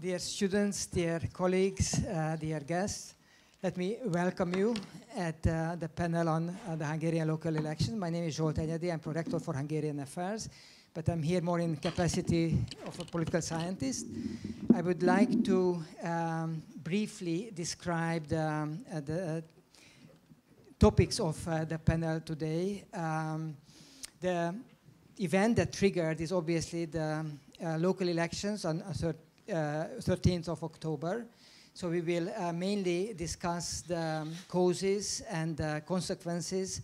dear students, dear colleagues, uh, dear guests, let me welcome you at uh, the panel on uh, the Hungarian local election. My name is Zsolt Enyedi, I'm Prorector for Hungarian Affairs, but I'm here more in capacity of a political scientist. I would like to um, briefly describe the, uh, the topics of uh, the panel today. Um, the event that triggered is obviously the uh, local elections on uh, 13th of October. So we will uh, mainly discuss the um, causes and uh, consequences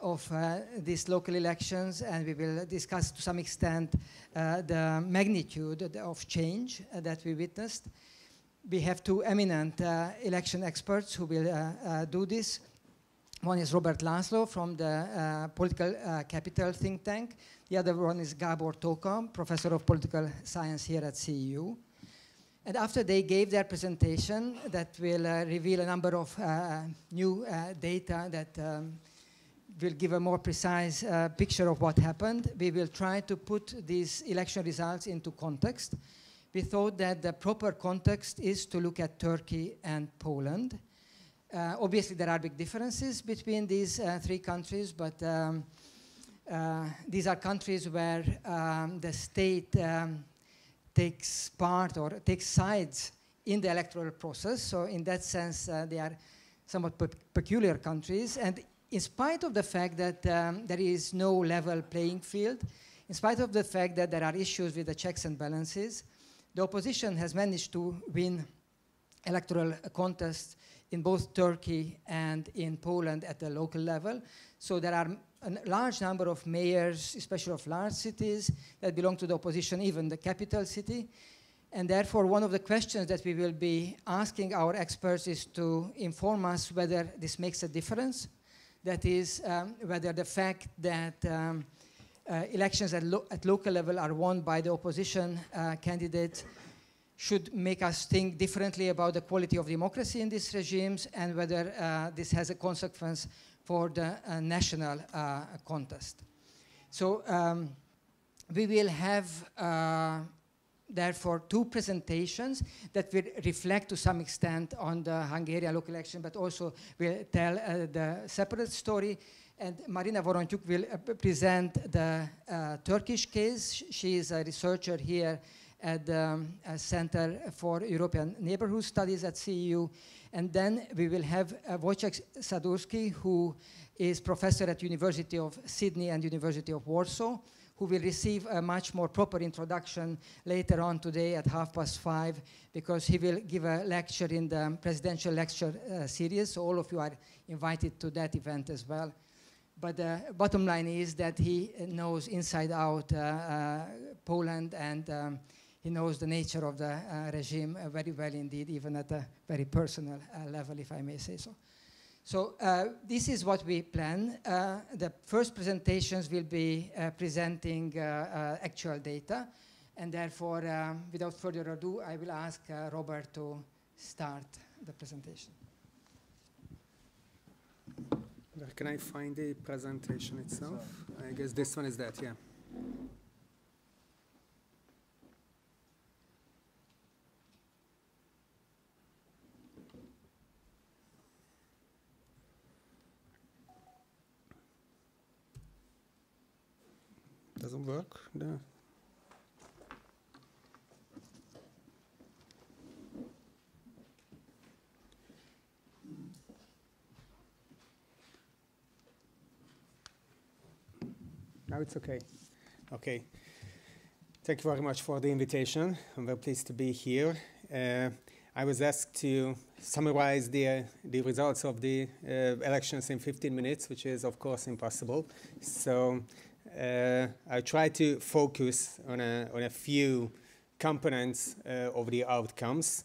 of uh, these local elections, and we will discuss to some extent uh, the magnitude of change that we witnessed. We have two eminent election experts who will do this. One is Robert Laszlo from the Political Capital think tank. The other one is Gabor Tóka, professor of political science here at CEU. And after they gave their presentation that will uh, reveal a number of uh, new uh, data that um, will give a more precise uh, picture of what happened, we will try to put these election results into context. We thought that the proper context is to look at Turkey and Poland. Uh, obviously, there are big differences between these uh, three countries, but um, these are countries where um, the state um, takes part or takes sides in the electoral process. So in that sense, uh, they are somewhat pe peculiar countries. And in spite of the fact that um, there is no level playing field, in spite of the fact that there are issues with the checks and balances, the opposition has managed to win electoral contests in both Turkey and in Poland at the local level. So there are a large number of mayors, especially of large cities, that belong to the opposition, even the capital city. And therefore, one of the questions that we will be asking our experts is to inform us whether this makes a difference. That is, um, whether the fact that um, uh, elections at, lo at, local level are won by the opposition uh, candidates should make us think differently about the quality of democracy in these regimes and whether uh, this has a consequence for the uh, national uh, contest. So um, we will have uh, therefore two presentations that will reflect to some extent on the Hungarian local election, but also will tell uh, the separate story. And Maryna Vorotnyuk will uh, present the Turkish case. She is a researcher here at the um, Center for European Neighborhood Studies at CEU. And then we will have uh, Wojciech Sadurski, who is professor at University of Sydney and University of Warsaw, who will receive a much more proper introduction later on today at half past five, because he will give a lecture in the presidential lecture uh, series. So all of you are invited to that event as well. But the bottom line is that he knows inside out uh, uh, Poland and um, he knows the nature of the uh, regime uh, very well indeed, even at a very personal uh, level, if I may say so. So uh, this is what we plan. Uh, the first presentations will be uh, presenting actual data. And therefore, um, without further ado, I will ask Robert to start the presentation. Where Can I find the presentation itself? I guess this one is that, yeah. Doesn't work? No. Now it's okay. Okay. Thank you very much for the invitation. I'm very pleased to be here. Uh, I was asked to summarize the, the results of the uh, elections in 15 minutes, which is, of course, impossible. So uh, I try to focus on a, on a few components uh, of the outcomes.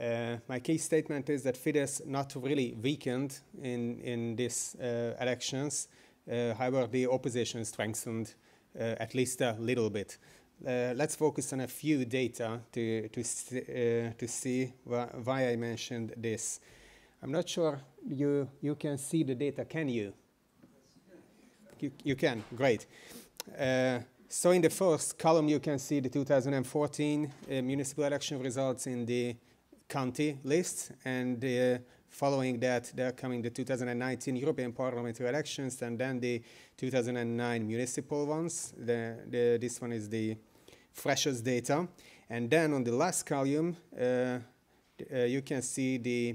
Uh, my key statement is that Fidesz not really weakened in, in these uh, elections. Uh, however, the opposition strengthened uh, at least a little bit. let's focus on a few data to, to, to see wh why I mentioned this. I'm not sure you, you can see the data, can you? You, you can, great. Uh, So in the first column, you can see the 2014 uh, municipal election results in the county list, and uh, following that, there are coming the 2019 European Parliamentary elections, and then the 2009 municipal ones. The, the, this one is the freshest data. And then on the last column, uh, uh, you can see the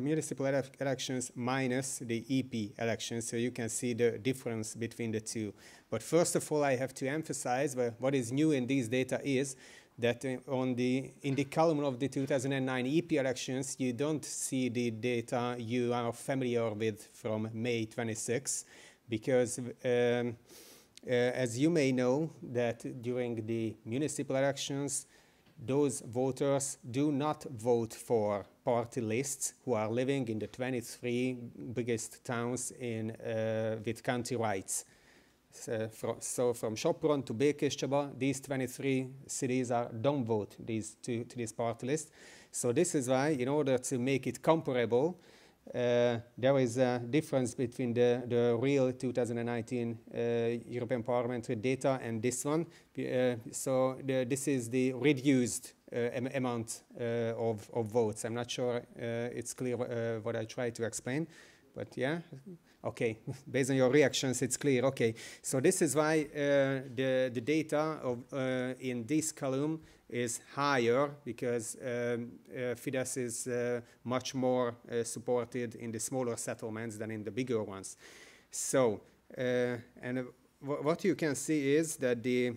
municipal elections minus the EP elections, so you can see the difference between the two. But first of all, I have to emphasize what is new in these data is that uh, on the, in the column of the 2009 EP elections, you don't see the data you are familiar with from May 26, because um, uh, as you may know, that during the municipal elections, those voters do not vote for party lists who are living in the 23 biggest towns in, uh, with county rights. So, from, so from Sopron to Békéscsaba, these 23 cities are, don't vote these to, to this party list. So this is why, in order to make it comparable, uh, there is a difference between the, the real 2019 uh, European Parliamentary data and this one. Uh, so the, this is the reduced uh, amount uh, of, of votes. I'm not sure uh, it's clear what I try to explain, but yeah. Okay, based on your reactions, it's clear. Okay, so this is why the, the data of, in this column is higher because um, uh, Fidesz is uh, much more uh, supported in the smaller settlements than in the bigger ones. So, uh, and what you can see is that the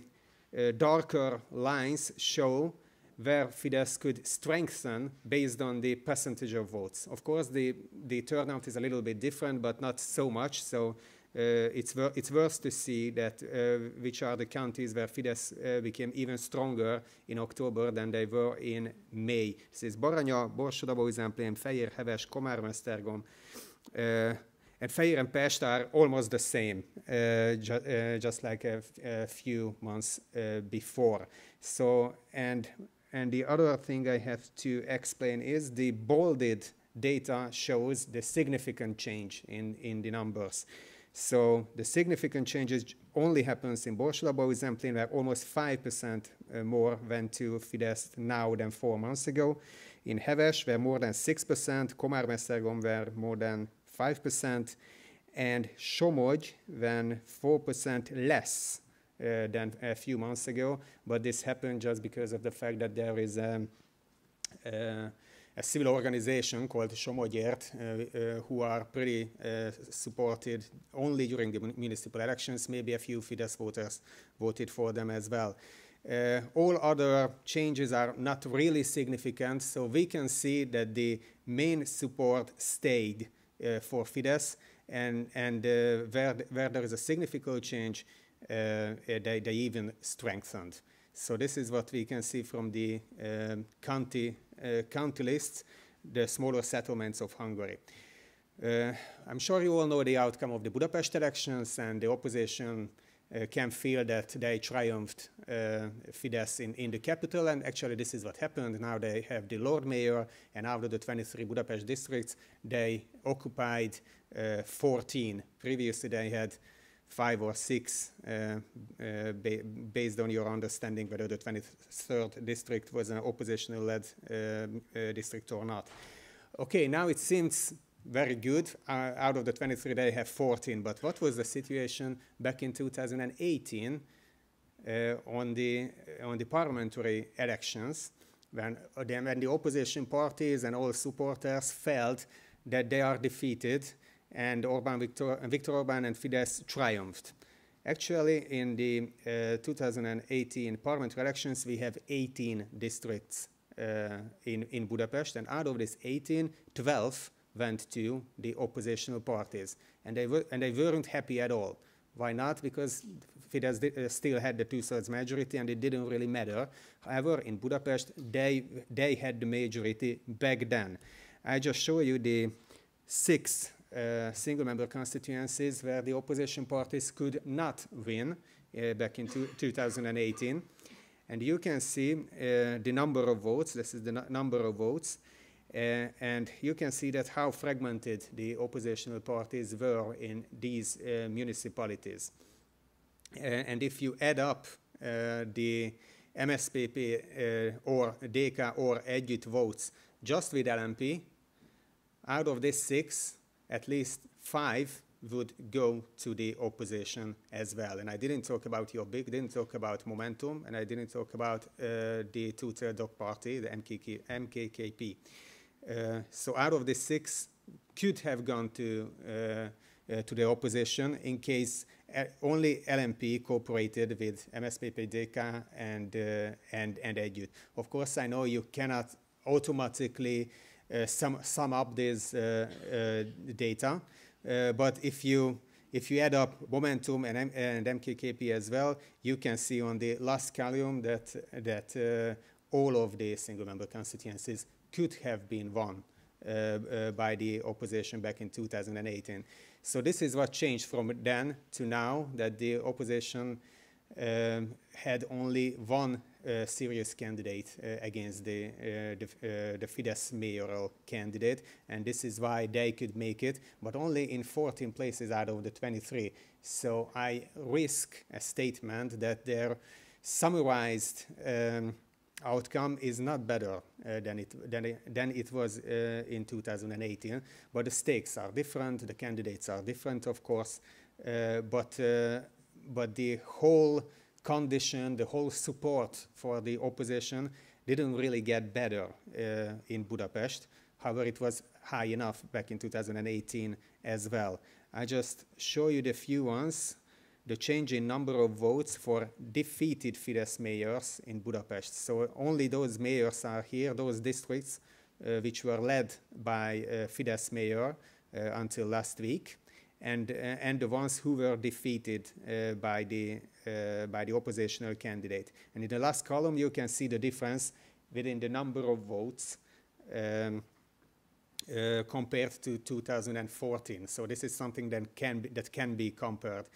uh, darker lines show where Fidesz could strengthen based on the percentage of votes. Of course, the, the turnout is a little bit different, but not so much. So it's, wor it's worth to see that uh, which are the counties where Fidesz uh, became even stronger in October than they were in May. This is Baranya, Borsod-Abaúj-Zemplén, Fejér, Heves, Komárom-Esztergom, and Fejér and Pest are almost the same, uh, ju uh, just like a, few months uh, before. So, and, and the other thing I have to explain is the bolded data shows the significant change in, in the numbers. So the significant changes only happens in Borsod-Abaúj-Zemplén, where almost 5% uh, more went to Fidesz now than four months ago. In Heves, where more than 6%, Komárom-Esztergom, where more than 5%, and Somogy, when 4% less uh, than a few months ago. But this happened just because of the fact that there is um, uh, a civil organization called Somogyért, uh, uh, who are pretty uh, supported only during the municipal elections. Maybe a few Fidesz voters voted for them as well. Uh, all other changes are not really significant, so we can see that the main support stayed uh, for Fidesz, and, and uh, where, where there is a significant change, they, they even strengthened. So this is what we can see from the um, county uh, county lists, the smaller settlements of Hungary. Uh, I'm sure you all know the outcome of the Budapest elections, and the opposition uh, can feel that they triumphed uh, Fidesz in, in the capital, and actually this is what happened. Now they have the Lord Mayor, and out of the 23 Budapest districts, they occupied uh, 14. Previously they had five or six uh, uh, ba based on your understanding whether the 23rd district was an oppositional-led uh, district or not. Okay, now it seems very good. Uh, out of the 23, they have 14. But what was the situation back in 2018 uh, on the on the parliamentary elections when, uh, when the opposition parties and all supporters felt that they are defeated and Orban Viktor, Viktor Orban and Fidesz triumphed. Actually, in the uh, 2018 parliamentary elections, we have 18 districts uh, in, in Budapest, and out of these 18, 12 went to the oppositional parties, and they, were, and they weren't happy at all. Why not? Because Fidesz uh, still had the two-thirds majority, and it didn't really matter. However, in Budapest, they, they had the majority back then. I just show you the six uh, single member constituencies where the opposition parties could not win uh, back in 2018. And you can see uh, the number of votes, this is the number of votes, uh, and you can see that how fragmented the oppositional parties were in these uh, municipalities. and if you add up the MSZP or DK or Együtt votes just with LMP, out of these six, at least five would go to the opposition as well. And I didn't talk about Jobbik, didn't talk about Momentum, and I didn't talk about uh, the two-tailed dog party, the MKK, MKKP. Uh, so out of the six, could have gone to uh, uh to the opposition in case uh, only LMP cooperated with MSZP and uh, and and Együtt. Of course, I know you cannot automatically sum, sum up this data. Uh, but if you if you add up momentum and, M and MKKP as well, you can see on the last column that that uh, all of the single-member constituencies could have been won uh, uh, by the opposition back in 2018. So this is what changed from then to now, that the opposition um, had only one uh, serious candidate uh, against the, uh, the, uh, the, Fidesz mayoral candidate, and this is why they could make it, but only in 14 places out of the 23. So I risk a statement that their summarized um, outcome is not better uh, than, it, than, it, than it was uh, in 2018, but the stakes are different, the candidates are different, of course, but, but the whole condition, the whole support for the opposition didn't really get better uh, in Budapest. However, it was high enough back in 2018 as well. I just show you the few ones. The change in number of votes for defeated Fidesz mayors in Budapest. So only those mayors are here, those districts uh, which were led by uh, Fidesz mayor uh, until last week and, uh, and the ones who were defeated uh, by, the, uh, by the oppositional candidate. And in the last column, you can see the difference within the number of votes um, uh, compared to 2014. So this is something that can be, that can be compared.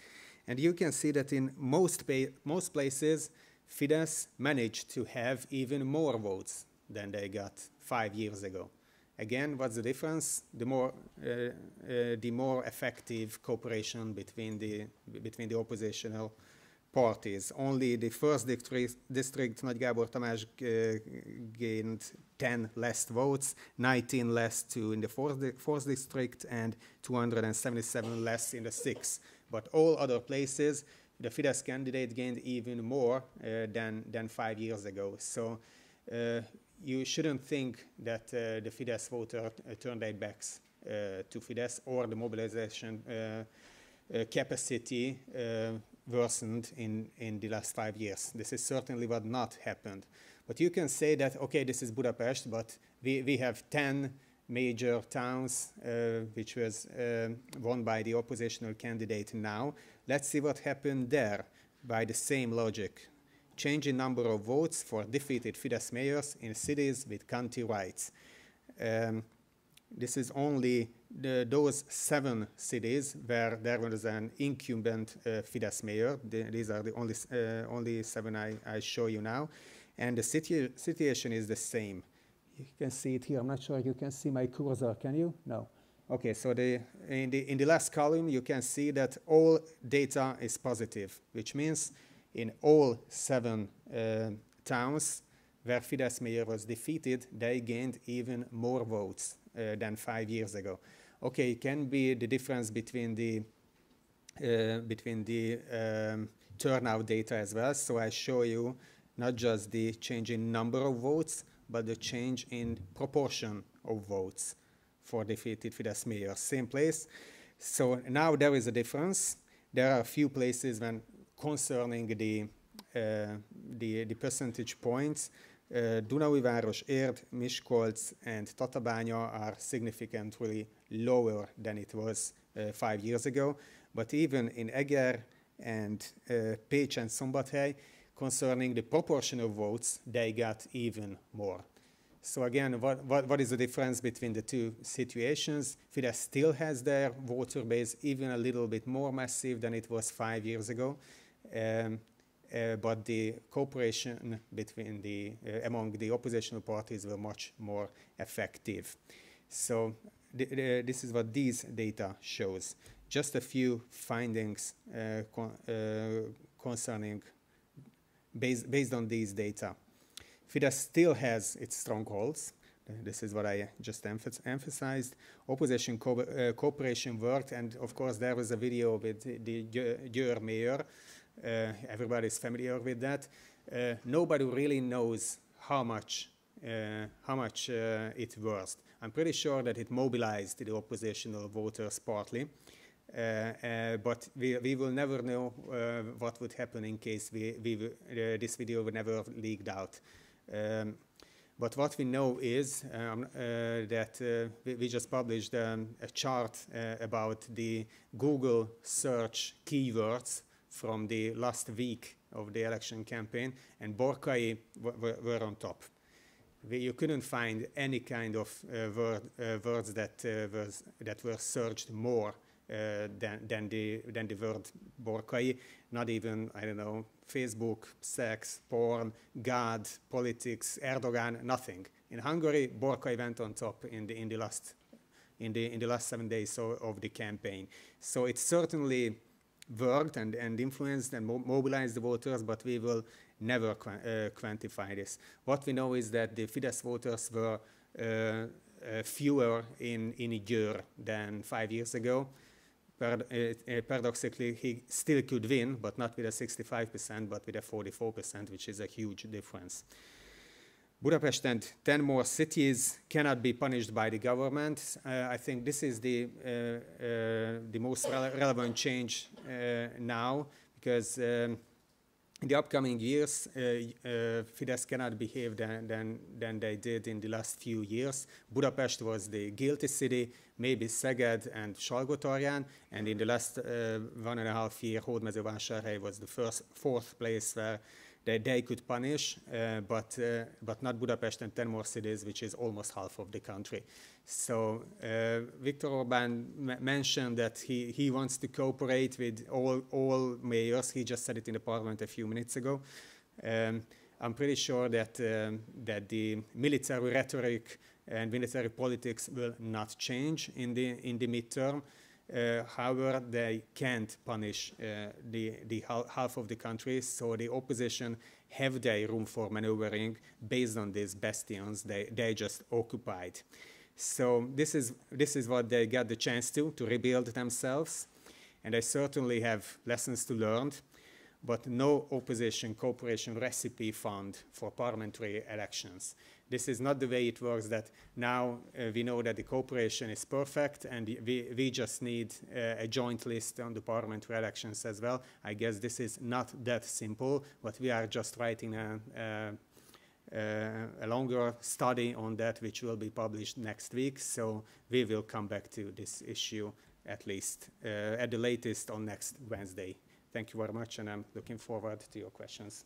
And you can see that in most, most places, Fidesz managed to have even more votes than they got five years ago. Again, what's the difference? The more, uh, uh, the more effective cooperation between the, between the oppositional parties. Only the first district, Nagy Gábor Tamás uh, gained 10 less votes, 19 less to in the fourth, di fourth district, and 277 less in the sixth. But all other places, the Fidesz candidate gained even more uh, than, than five years ago. So uh, you shouldn't think that uh, the Fidesz voter uh, turned their backs uh, to Fidesz or the mobilization capacity worsened in, in the last five years. This is certainly what not happened. But you can say that, okay, this is Budapest, but we, we have 10 major towns uh, which was uh, won by the oppositional candidate now. Let's see what happened there by the same logic change in number of votes for defeated Fidesz mayors in cities with county rights. Um, this is only the, those seven cities where there was an incumbent uh, Fidesz mayor. The, these are the only, uh, only seven I, I show you now. And the situ situation is the same. You can see it here. I'm not sure you can see my cursor. Can you? No. Okay, so the, in, the, in the last column, you can see that all data is positive, which means in all seven uh, towns where Fidesz mayor was defeated, they gained even more votes uh, than five years ago. Okay, it can be the difference between the uh, between the um, turnout data as well. So I show you not just the change in number of votes, but the change in proportion of votes for defeated Fidesz mayor. Same place. So now there is a difference. There are a few places when concerning the, uh, the, the percentage points, uh, Dunaújváros, Érd, Miskolc, and Tatabánya are significantly lower than it was uh, five years ago. But even in Eger and uh, Pécs and Szombathely, concerning the proportion of votes, they got even more. So again, what, what, what is the difference between the two situations? Fidesz still has their voter base even a little bit more massive than it was five years ago. Um, uh, but the cooperation between the uh, among the oppositional parties were much more effective. So th th this is what these data shows. just a few findings uh, con uh, concerning, based, based on these data. Fidesz still has its strongholds. This is what I just emphasized. Opposition co uh, cooperation worked, and of course there was a video with the Győr mayor. Uh, everybody is familiar with that. Uh, nobody really knows how much uh, how much uh, it worked. I'm pretty sure that it mobilized the oppositional voters partly. Uh, uh, but we, we will never know what would happen in case we, we this video would never leaked out. Um, but what we know is um, that we, we, just published um, a chart about the Google search keywords from the last week of the election campaign, and Borkai were on top. You couldn't find any kind of uh, word, uh, words that, uh, was, that were searched more uh, than, than, the, than the word Borkai. Not even, I don't know, Facebook, sex, porn, God, politics, Erdogan, nothing. In Hungary, Borkai went on top in the, in the, last, in the, in the last seven days of, of the campaign. So it certainly worked and, and influenced and mo mobilized the voters, but we will never qu uh, quantify this. What we know is that the Fidesz voters were uh, uh, fewer in, in Győr than five years ago. Uh, uh, paradoxically, he still could win, but not with a 65%, but with a 44%, which is a huge difference. Budapest and 10 more cities cannot be punished by the government. Uh, I think this is the, uh, uh, the most rele relevant change uh, now because um, in the upcoming years, uh, uh, Fidesz cannot behave than, than, than they did in the last few years. Budapest was the guilty city, maybe Szeged and Salgótarján, and in the last one and a half year, Hódmezővásárhely was the first, fourth place where they, they could punish, uh, but, uh, but not Budapest and 10 more cities, which is almost half of the country. So uh, Viktor Orban mentioned that he, he wants to cooperate with all, all mayors. He just said it in the parliament a few minutes ago. Um, I'm pretty sure that, um, that the military rhetoric and military politics will not change in the, in the midterm. Uh, however, they can't punish uh, the, the half of the country, so the opposition have their room for maneuvering based on these bastions they, they just occupied. So this is, this is what they got the chance to, to rebuild themselves. And they certainly have lessons to learn, but no opposition cooperation recipe found for parliamentary elections. This is not the way it works that now uh, we know that the cooperation is perfect and we, we just need uh, a joint list on the parliamentary elections as well. I guess this is not that simple, but we are just writing a, a uh, a longer study on that which will be published next week. So we will come back to this issue at least, uh, at the latest on next Wednesday. Thank you very much and I'm looking forward to your questions.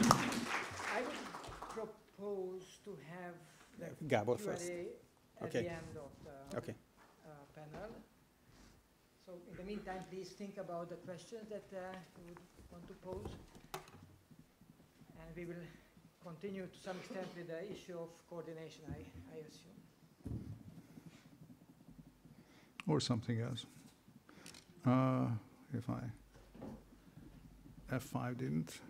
I would propose to have the Gabor first. at okay. the end of the okay. uh, panel. So in the meantime, please think about the questions that uh, you would want to pose. And we will continue to some extent with the issue of coordination, I, I assume. Or something else. Uh, if I F5 didn't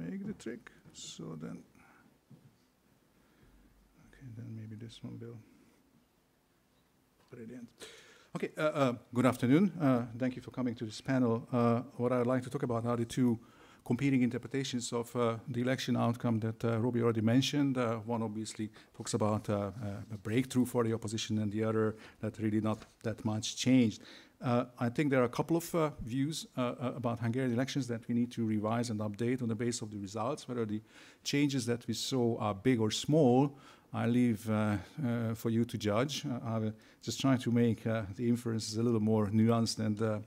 make the trick. So then, okay, then maybe this one will. Brilliant. Okay, uh, uh, good afternoon. Uh, thank you for coming to this panel. Uh, what I'd like to talk about are the two competing interpretations of uh, the election outcome that uh, Robbie already mentioned. one obviously talks about a breakthrough for the opposition, and the other that really not that much changed. Uh, I think there are a couple of uh, views uh, uh, about Hungarian elections that we need to revise and update on the basis of the results. Whether the changes that we saw are big or small, I leave uh, uh, for you to judge. I'm just trying to make the inferences a little more nuanced and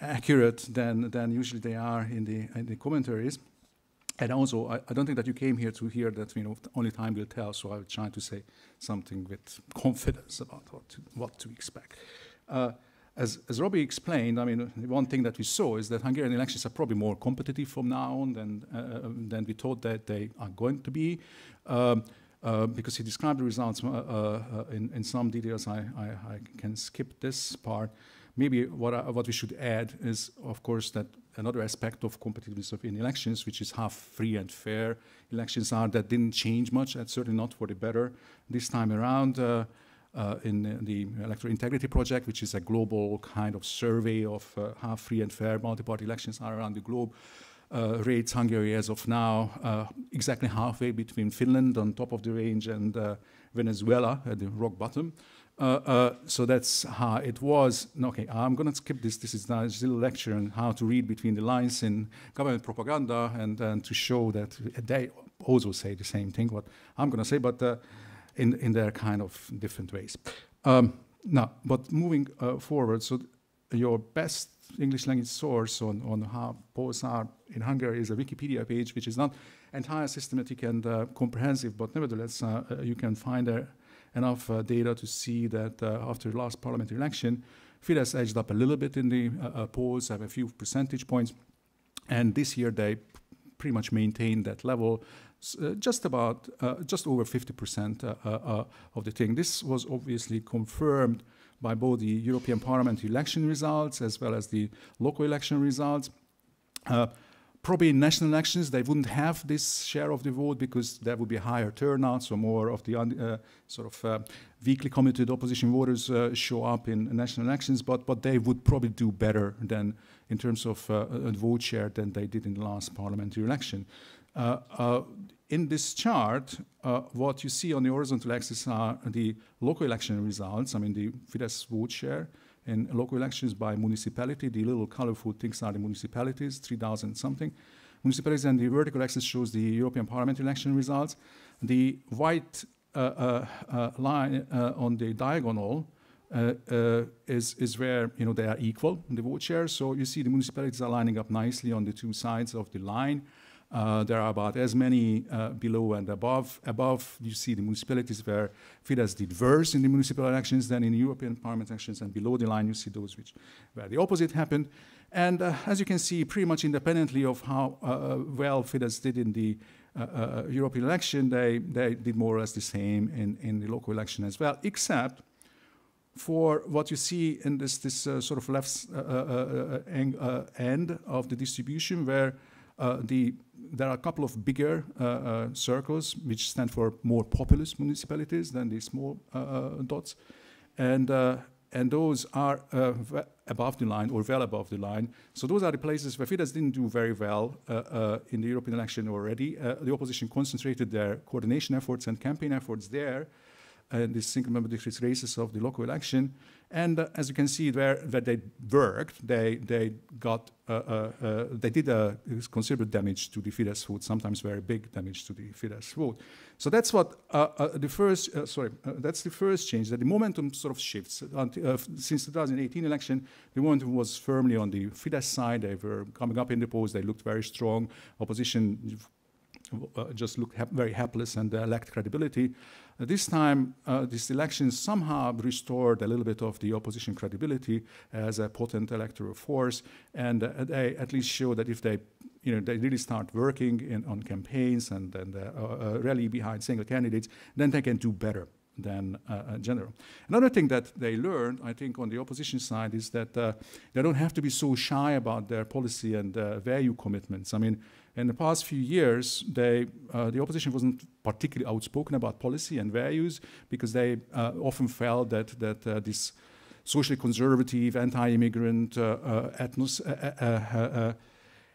accurate than, than usually they are in the, in the commentaries. And also, I, I, don't think that you came here to hear that you know only time will tell. So I will try to say something with confidence about what to, what to expect. Uh, as, as Robbie explained, I mean, one thing that we saw is that Hungarian elections are probably more competitive from now on than, uh, than we thought that they are going to be. Um, uh, because he described the results uh, uh, in, in some details. I, I, I, can skip this part. Maybe what, I, what we should add is, of course, that another aspect of competitiveness of in elections, which is how free and fair elections are, that didn't change much, and certainly not for the better this time around. Uh, in the Electoral Integrity Project, which is a global kind of survey of uh, how free and fair multi-party elections are around the globe uh, rates Hungary as of now uh, exactly halfway between Finland on top of the range and uh, Venezuela at the rock bottom. Uh, so that's how it was. Okay, I'm going to skip this. This is a little lecture on how to read between the lines in government propaganda and, and to show that they also say the same thing, what I'm going to say, but in, in their kind of different ways. Um, now, but moving forward, so your best English language source on, on how polls are in Hungary is a Wikipedia page, which is not entire systematic and uh, comprehensive, but nevertheless, uh, uh you can find there enough uh, data to see that uh, after the last parliamentary election, Fidesz edged up a little bit in the polls, have a few percentage points, and this year they pretty much maintained that level, uh, just about, uh, just over 50% uh, of the thing. This was obviously confirmed by both the European Parliament election results as well as the local election results. Uh, probably in national elections, they wouldn't have this share of the vote because there would be higher turnout, so more of the uh, sort of uh, weakly committed opposition voters uh, show up in national elections, but, but they would probably do better than in terms of uh, vote share than they did in the last parliamentary election. Uh, uh, in this chart, what you see on the horizontal axis are the local election results, I mean the Fidesz vote share in local elections by municipality. The little colorful things are the municipalities, 3,000 something. Municipalities and the vertical axis shows the European Parliament election results. The white uh, uh, uh, line on the diagonal is, is where you know, they are equal in the vote share. So you see the municipalities are lining up nicely on the two sides of the line. Uh, there are about as many uh, below and above. Above, you see the municipalities where Fidesz did worse in the municipal elections than in European Parliament elections, and below the line, you see those which where the opposite happened. And uh, as you can see, pretty much independently of how uh, uh, well Fidesz did in the uh, European election, they, they did more or less the same in, in the local election as well, except for what you see in this, this sort of left end of the distribution where the there are a couple of bigger uh, uh, circles which stand for more populous municipalities than the small uh, dots. And, and those are above the line or well above the line. So those are the places where Fidesz didn't do very well uh, uh, in the European election already. Uh, the opposition concentrated their coordination efforts and campaign efforts there in the single member district races of the local election. And uh, as you can see, where, where they worked, they, they got, uh, uh, uh they did a considerable damage to the Fidesz vote, sometimes very big damage to the Fidesz vote. So that's what uh, uh, the first, sorry, that's the first change, that the momentum sort of shifts. Until, since 2018 election, the momentum was firmly on the Fidesz side. They were coming up in the polls, they looked very strong. Opposition just looked ha very helpless and lacked credibility. Uh, this time, uh, this election somehow restored a little bit of the opposition credibility as a potent electoral force, and uh, they at least show that if they, you know, they really start working in, on campaigns and, and uh, uh, rally behind single candidates, then they can do better than uh, general. Another thing that they learned, I think, on the opposition side is that uh, they don't have to be so shy about their policy and uh, value commitments. I mean, in the past few years, they, uh, the opposition wasn't particularly outspoken about policy and values because they uh, often felt that, that uh, this socially conservative, anti-immigrant, uh, uh, ethnos, uh,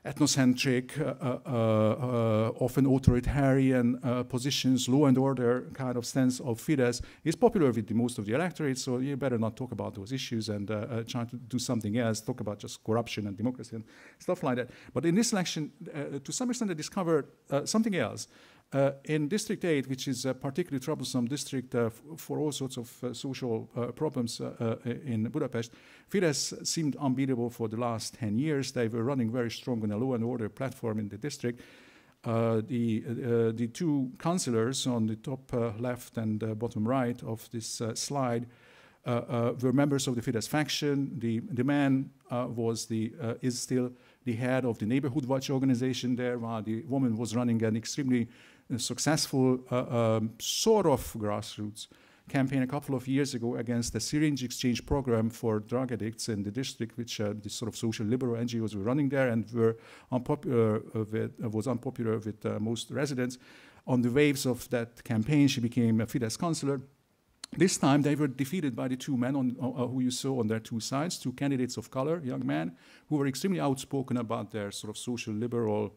ethnocentric, uh, uh, uh, often authoritarian positions, law and order kind of stance of Fidesz is popular with most of the electorate, so you better not talk about those issues and try to do something else, talk about just corruption and democracy and stuff like that. But in this election, to some extent, they discovered something else. Uh, in District 8, which is a particularly troublesome district uh, for all sorts of uh, social uh, problems uh, uh, in Budapest, Fidesz seemed unbeatable for the last 10 years. They were running very strong on a law and order platform in the district. the, the two councillors on the top left and bottom right of this slide were members of the Fidesz faction. The, the man was the, is still the head of the neighborhood watch organization there, while the woman was running an extremely successful uh, um, sort of grassroots campaign a couple of years ago against the syringe exchange program for drug addicts in the district, which uh, the sort of social liberal NGOs were running there and were unpopular uh, with, uh, was unpopular with most residents. On the waves of that campaign, she became a Fidesz councillor. This time, they were defeated by the two men on, uh, who you saw on their two sides, two candidates of color, young men, who were extremely outspoken about their sort of social liberal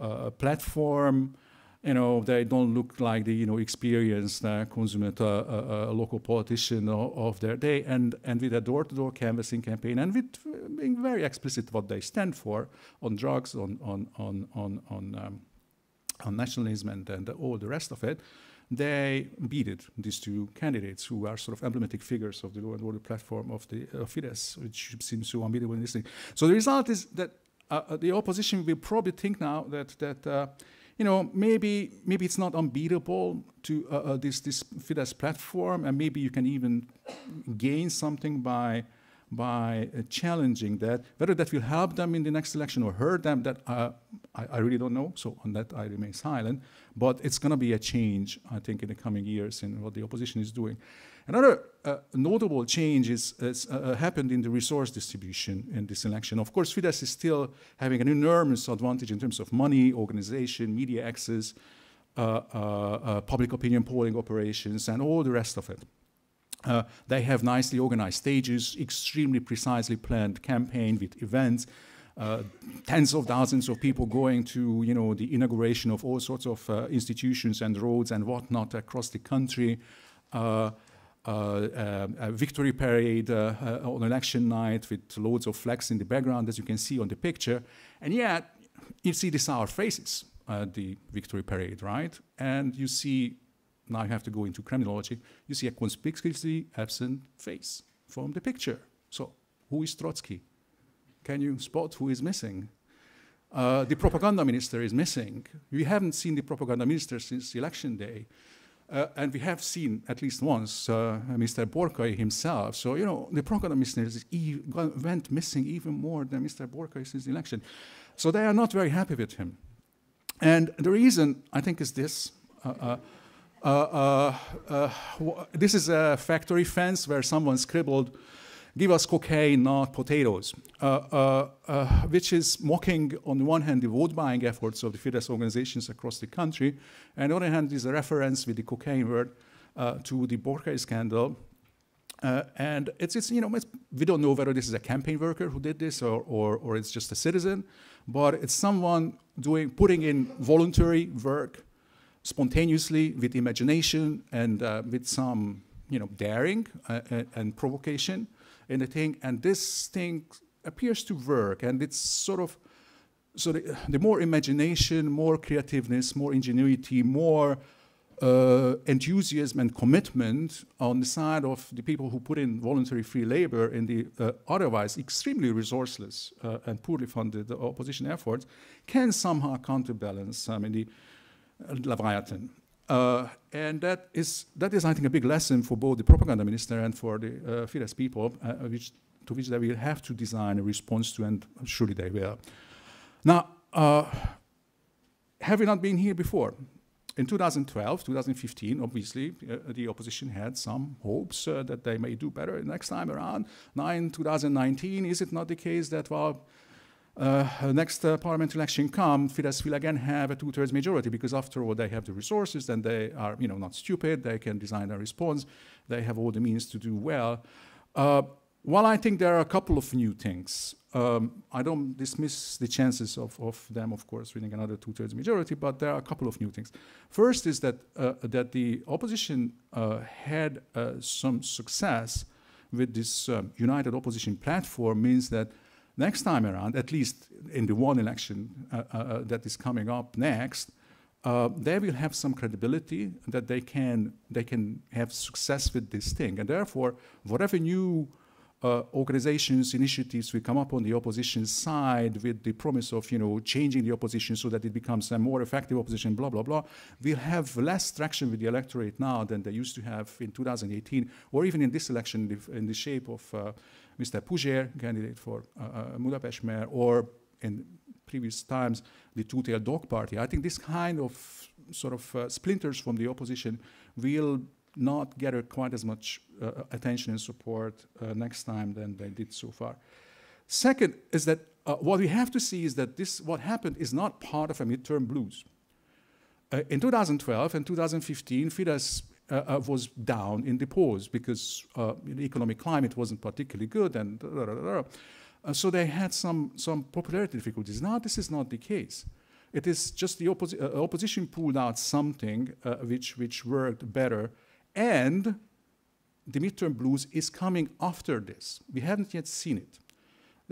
uh, platform, you know, they don't look like the, you know, experienced, uh, consummate uh, uh, uh local politician of, of, their day, and, and with a door-to-door canvassing campaign, and with uh, being very explicit what they stand for on drugs, on, on, on, on, on, um, on nationalism, and, and all the rest of it, they beat these two candidates who are sort of emblematic figures of the law and order platform of the uh, Fidesz, which seems so unbeatable in this thing. So the result is that uh, the opposition will probably think now that, that uh, you know, maybe maybe it's not unbeatable to uh, uh, this this Fidesz platform, and maybe you can even gain something by by uh, challenging that. Whether that will help them in the next election or hurt them, that uh, I, I, really don't know. So on that, I remain silent. But it's going to be a change, I think, in the coming years in what the opposition is doing. Another uh, notable change is, is uh, uh, happened in the resource distribution in this election. Of course, Fidesz is still having an enormous advantage in terms of money, organization, media access, uh, uh, uh, public opinion polling operations, and all the rest of it. they have nicely organized stages, extremely precisely planned campaign with events, uh, tens of thousands of people going to you know the inauguration of all sorts of uh, institutions and roads and whatnot across the country. Uh, a victory parade uh, uh, on election night with loads of flags in the background, as you can see on the picture. And yet, you see the sour faces at the victory parade, right? And you see, now you have to go into criminology, you see a conspicuously absent face from the picture. So, who is Trotsky? Can you spot who is missing? Uh, the propaganda minister is missing. We haven't seen the propaganda minister since election day. Uh, and we have seen at least once uh, Mr. Borkai himself. So, you know, the e went missing even more than Mr. Borkai since the election. So they are not very happy with him. And the reason, I think, is this. Uh, uh, uh, uh this is a factory fence where someone scribbled give us cocaine, not potatoes, uh, uh, uh, which is mocking, on the one hand, the vote buying efforts of the Fidesz organizations across the country, and on the other hand, is a reference with the cocaine word uh, to the Borkai scandal. Uh, and it's, it's, you know, it's, we don't know whether this is a campaign worker who did this or, or, or it's just a citizen, but it's someone doing, putting in voluntary work spontaneously with imagination and uh, with some, you know, daring and, and provocation in a thing, and this thing appears to work, and it's sort of so the, the more imagination, more creativeness, more ingenuity, more uh, enthusiasm and commitment on the side of the people who put in voluntary free labor in the uh, otherwise extremely resourceless uh, and poorly funded opposition efforts can somehow counterbalance I mean, the uh, Leviathan. Uh, and that is, that is, I think, a big lesson for both the propaganda minister and for the uh, Fidesz people, uh, which, to which they will have to design a response to, and surely they will. Now, uh, have we not been here before? In 2012, 2015, obviously, uh, the opposition had some hopes uh, that they may do better next time around. Now, in 2019, is it not the case that, well, uh, next uh, election come, Fidesz will again have a two-thirds majority because after all, they have the resources and they are, you know, not stupid. They can design a response. They have all the means to do well. Uh, while I think there are a couple of new things, um, I don't dismiss the chances of, of them, of course, winning another two-thirds majority, but there are a couple of new things. First is that, uh, that the opposition uh, had uh, some success with this um, united opposition platform means that next time around, at least in the one election uh, uh, uh, that is coming up next, uh, they will have some credibility that they can they can have success with this thing, and therefore, whatever new uh, organizations, initiatives will come up on the opposition side with the promise of, you know, changing the opposition so that it becomes a more effective opposition, blah, blah, blah, will have less traction with the electorate now than they used to have in 2018, or even in this election in the shape of uh, Mr. Puzsér, candidate for uh, uh, Budapest mayor, or in previous times, the two-tailed dog party. I think this kind of sort of uh, splinters from the opposition will not gather quite as much uh, attention and support uh, next time than they did so far. Second is that uh, what we have to see is that this, what happened is not part of a midterm blues. Uh, in 2012 and 2015, Fidesz uh, uh, was down in the polls because the economic climate wasn't particularly good and so they had some, some popularity difficulties. Now this is not the case. It is just the opposi opposition pulled out something which, which worked better and the midterm blues is coming after this. We haven't yet seen it.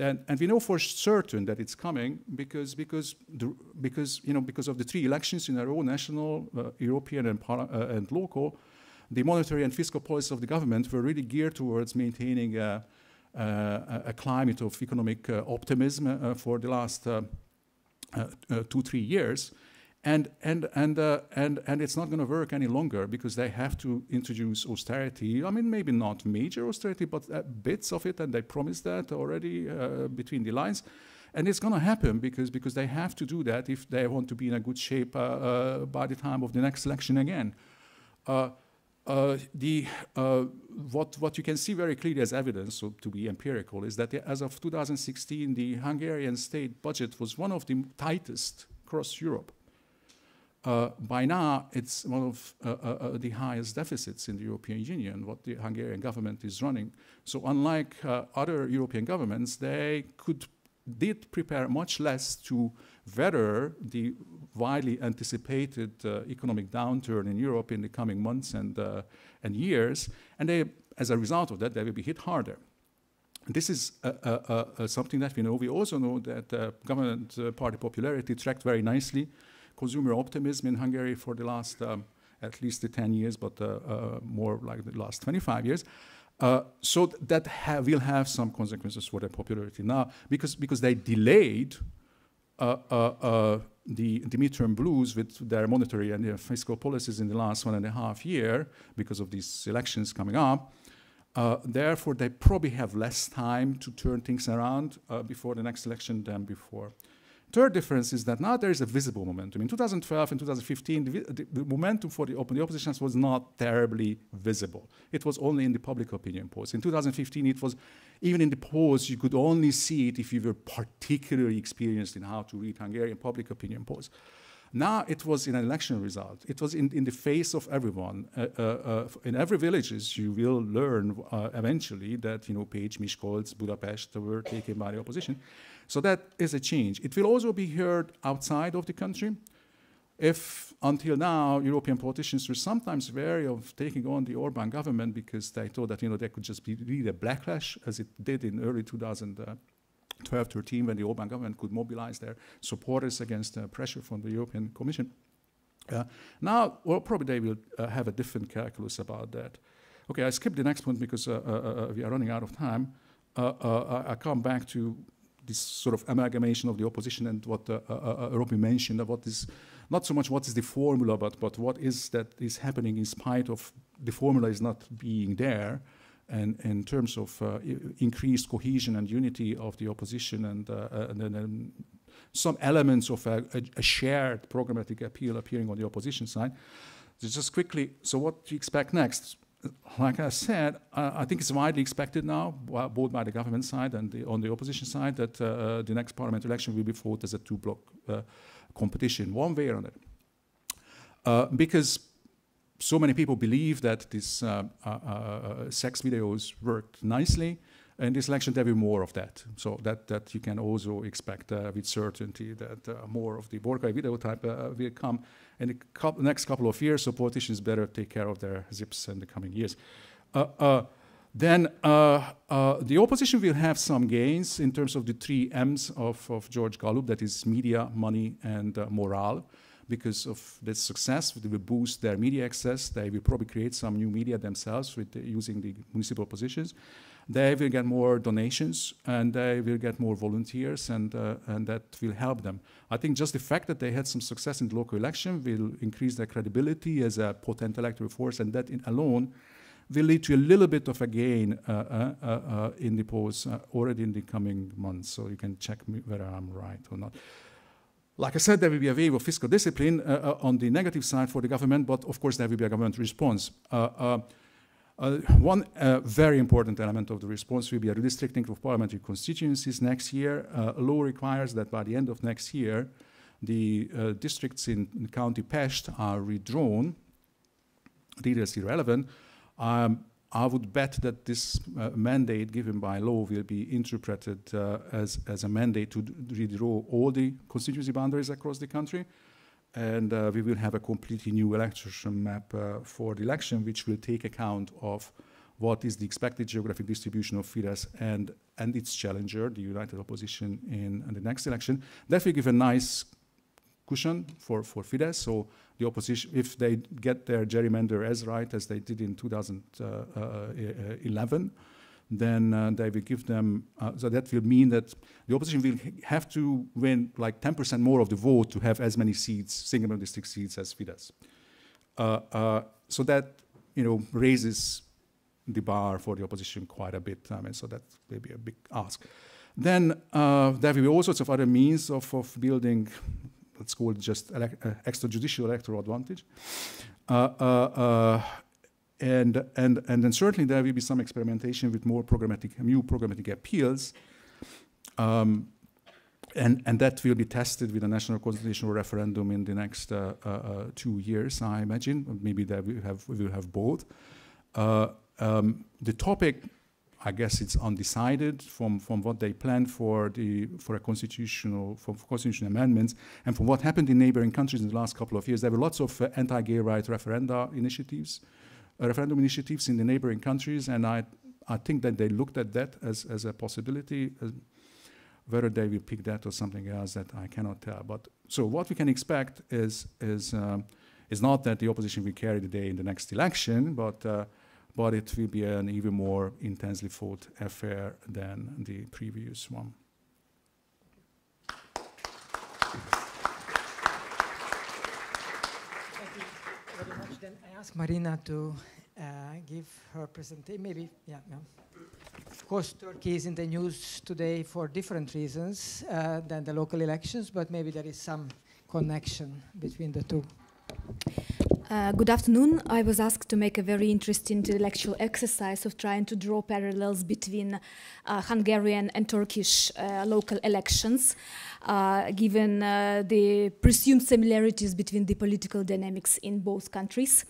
And, and we know for certain that it's coming because, because, the, because, you know, because of the three elections in a row, national, uh, European, and, uh, and local, the monetary and fiscal policies of the government were really geared towards maintaining a, a, a climate of economic uh, optimism uh, for the last uh, uh, two, three years. And, and, and, uh, and, and it's not going to work any longer because they have to introduce austerity. I mean, maybe not major austerity, but uh, bits of it, and they promised that already uh, between the lines. And it's going to happen because, because they have to do that if they want to be in a good shape uh, uh, by the time of the next election again. Uh, the, what, what you can see very clearly as evidence, so to be empirical, is that as of 2016, the Hungarian state budget was one of the tightest across Europe. Uh, by now, it's one of uh, uh, uh, the highest deficits in the European Union, what the Hungarian government is running. So unlike uh, other European governments, they could did prepare much less to weather the widely anticipated uh, economic downturn in Europe in the coming months and, and years. And they, as a result of that, they will be hit harder. This is something that we know. We also know that government party popularity tracked very nicely consumer optimism in Hungary for the last um, at least the 10 years, but uh, uh, more like the last 25 years. Uh, so th that ha will have some consequences for their popularity now because because they delayed uh, uh, uh, the, the midterm blues with their monetary and their fiscal policies in the last one and a half year because of these elections coming up. therefore, they probably have less time to turn things around before the next election than before. Third difference is that now there is a visible momentum. In 2012 and 2015, the, the, momentum for the, the opposition was not terribly visible. It was only in the public opinion polls. In 2015, it was even in the polls, you could only see it if you were particularly experienced in how to read Hungarian public opinion polls. Now it was in an election result. It was in, in the face of everyone. Uh, uh, uh, in every villages, you will learn uh, eventually that you know Pécs, Miskolc, Budapest were taken by the opposition. So that is a change. It will also be heard outside of the country. If until now European politicians were sometimes wary of taking on the Orban government because they thought that you know there could just be really a backlash, as it did in early 2012, 13, when the Orban government could mobilize their supporters against uh, pressure from the European Commission. Uh, now, well, probably they will uh, have a different calculus about that. Okay, I skipped the next point because uh, uh, uh, we are running out of time. I come back to this sort of amalgamation of the opposition and what uh, uh, uh Robbie mentioned, what is not so much what is the formula, but, but what is that is happening in spite of the formula is not being there. And in terms of uh, increased cohesion and unity of the opposition and, uh, and then some elements of a, a, a, shared programmatic appeal appearing on the opposition side. Just quickly, so what do you expect next? Like I said, uh, I think it's widely expected now, both by the government side and the, on the opposition side, that uh, uh, the next parliament election will be fought as a two-block uh, competition, one way or another. Uh, because so many people believe that these uh, sex videos worked nicely, in this election there will be more of that. So that, that you can also expect with certainty that more of the Borkai video type will come in the next couple of years, so politicians better take care of their zips in the coming years. Uh, uh, then uh, uh, the opposition will have some gains in terms of the three M's of, of George Gallup, that is media, money, and uh, morale. Because of this success, they will boost their media access. They will probably create some new media themselves with using the municipal positions they will get more donations and they will get more volunteers and, uh, and that will help them. I think just the fact that they had some success in the local election will increase their credibility as a potent electoral force and that alone will lead to a little bit of a gain uh, uh, uh, uh in the polls uh, already in the coming months. So you can check me whether I'm right or not. like I said, there will be a wave of fiscal discipline on the negative side for the government, but of course there will be a government response. Uh, one uh, very important element of the response will be a redistricting of parliamentary constituencies next year. Uh, law requires that by the end of next year, the uh, districts in, in, County Pest are redrawn. Details irrelevant. Um, I would bet that this uh, mandate given by law will be interpreted uh, as, as a mandate to redraw all the constituency boundaries across the country and uh, we will have a completely new election map uh, for the election, which will take account of what is the expected geographic distribution of Fidesz and, and its challenger, the United Opposition, in, in the next election. That will give a nice cushion for, for Fidesz. So the opposition, if they get their gerrymander as right as they did in 2011, then uh, they will give them, uh, so that will mean that the opposition will have to win like 10% more of the vote to have as many seats, single member district seats as Fidesz. Uh, uh, so that, you know, raises the bar for the opposition quite a bit. I mean, so that may be a big ask. Then uh, there will be all sorts of other means of, of building, let's call it just ele uh, extrajudicial electoral advantage and, and, and then certainly there will be some experimentation with more programmatic, new programmatic appeals. Um, and, and that will be tested with a national constitutional referendum in the next uh, uh, uh two years, I imagine. Maybe that we have we will have both. Uh, um, the topic, I guess, it's undecided from, from what they planned for the for a constitutional for constitutional amendments, and from what happened in neighboring countries in the last couple of years. There were lots of uh, anti-gay right referenda initiatives referendum initiatives in the neighboring countries, and I, I think that they looked at that as, as a possibility. Uh, whether they will pick that or something else, that I cannot tell. But so what we can expect is is um, is not that the opposition will carry the day in the next election, but uh, but it will be an even more intensely fought affair than the previous one. Ask Maryna to uh, give her presentation. Maybe, yeah, yeah. Of course, Turkey is in the news today for different reasons uh, than the local elections, but maybe there is some connection between the two. Uh, good afternoon. I was asked to make a very interesting intellectual exercise of trying to draw parallels between uh, Hungarian and Turkish uh, local elections. Uh, given uh, the presumed similarities between the political dynamics in both countries.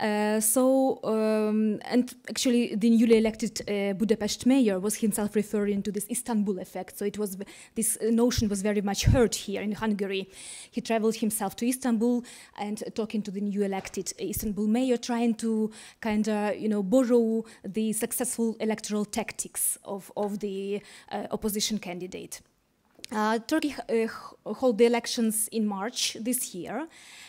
Uh, so, um, and actually, the newly elected Budapest mayor was himself referring to this Istanbul effect. So it was this notion was very much heard here in Hungary. He traveled himself to Istanbul and talking to the new elected Istanbul mayor, trying to kind of you know borrow the successful electoral tactics of of the uh, opposition candidate. Uh, Turkey uh, hold the elections in March this year,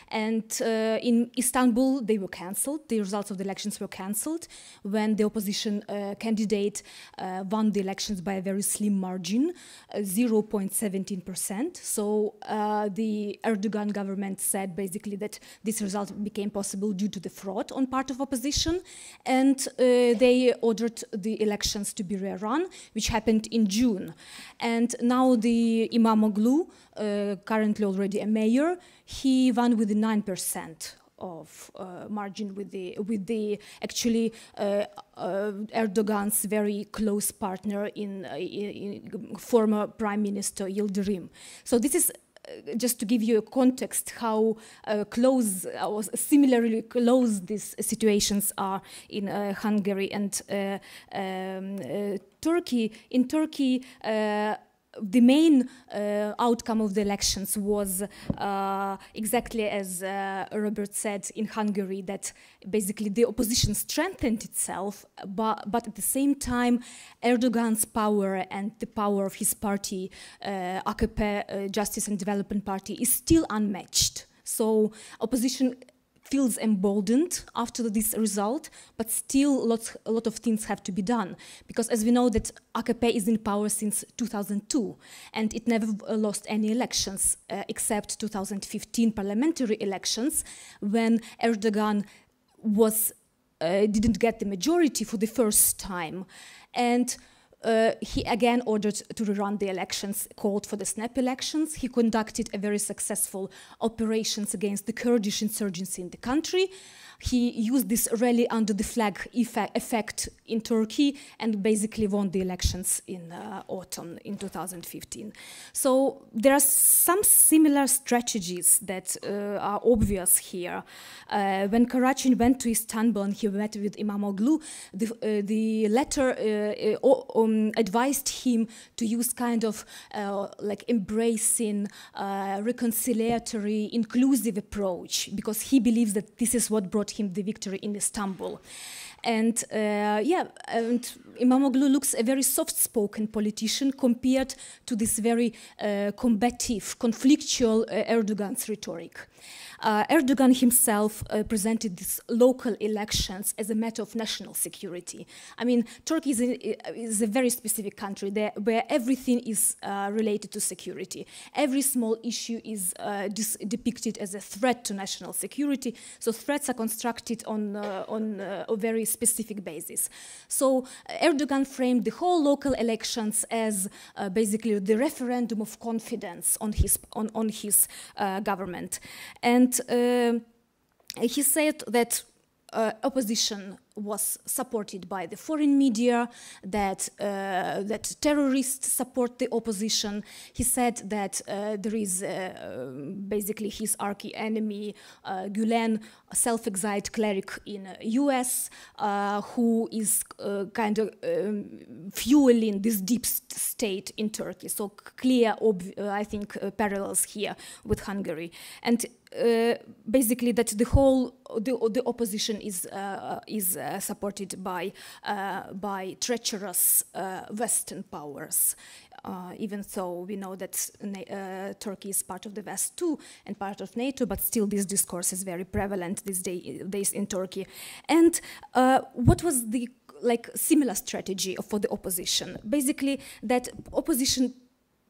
and uh, in Istanbul, they were cancelled. The results of the elections were cancelled when the opposition uh, candidate uh, won the elections by a very slim margin, 0.17%. Uh, so uh, the Erdogan government said basically that this result became possible due to the fraud on part of opposition, and uh, they ordered the elections to be rerun, which happened in June. And now the Imamoglu, currently already a mayor, he won with 9% of uh, margin with the with the actually uh, uh, Erdogan's very close partner in, uh, in, former Prime Minister Yildirim. So this is uh, just to give you a context how uh, close or similarly close these situations are in Hungary and um, Turkey. In Turkey the main uh, outcome of the elections was uh, exactly as uh, Robert said in Hungary that basically the opposition strengthened itself, but, but at the same time, Erdogan's power and the power of his party, uh, AKP, uh, Justice and Development Party, is still unmatched. So opposition feels emboldened after this result, but still lots, a lot of things have to be done. Because as we know that AKP is in power since 2002, and it never uh, lost any elections, uh, except 2015 parliamentary elections, when Erdogan was, uh, didn't get the majority for the first time. And uh, he again ordered to rerun the elections, called for the snap elections. He conducted a very successful operations against the Kurdish insurgency in the country. He used this rally under the flag effect in Turkey and basically won the elections in uh, autumn in 2015. So there are some similar strategies that uh, are obvious here. Uh, when Karácsony went to Istanbul and he met with Imamoglu, the, uh, the letter uh, um, advised him to use kind of like embracing, reconciliatory, inclusive approach because he believes that this is what brought him the victory in Istanbul. And uh, yeah, and Imamoglu looks a very soft-spoken politician compared to this very uh, combative, conflictual uh, Erdogan's rhetoric. Uh, Erdogan himself uh, presented these local elections as a matter of national security. I mean, Turkey is a, is a very specific country there, where everything is uh, related to security. Every small issue is uh, depicted as a threat to national security. So threats are constructed on, uh, on uh, a very specific basis. So Erdogan framed the whole local elections as basically the referendum of confidence on his, on, on his government. And and uh, he said that uh, opposition was supported by the foreign media, that, uh, that terrorists support the opposition. He said that uh, there is uh, basically his arch-enemy, uh, Gulen, a self-exiled cleric in US, uh, who is uh, kind of um, fueling this deep state in Turkey. So clear, I think, parallels here with Hungary. And basically that the whole, the, the opposition is, is uh, supported by, uh, by treacherous uh, Western powers. Uh, even though we know that uh, Turkey is part of the West too and part of NATO, but still this discourse is very prevalent these day, days in Turkey. And uh, what was the like similar strategy for the opposition? Basically, that opposition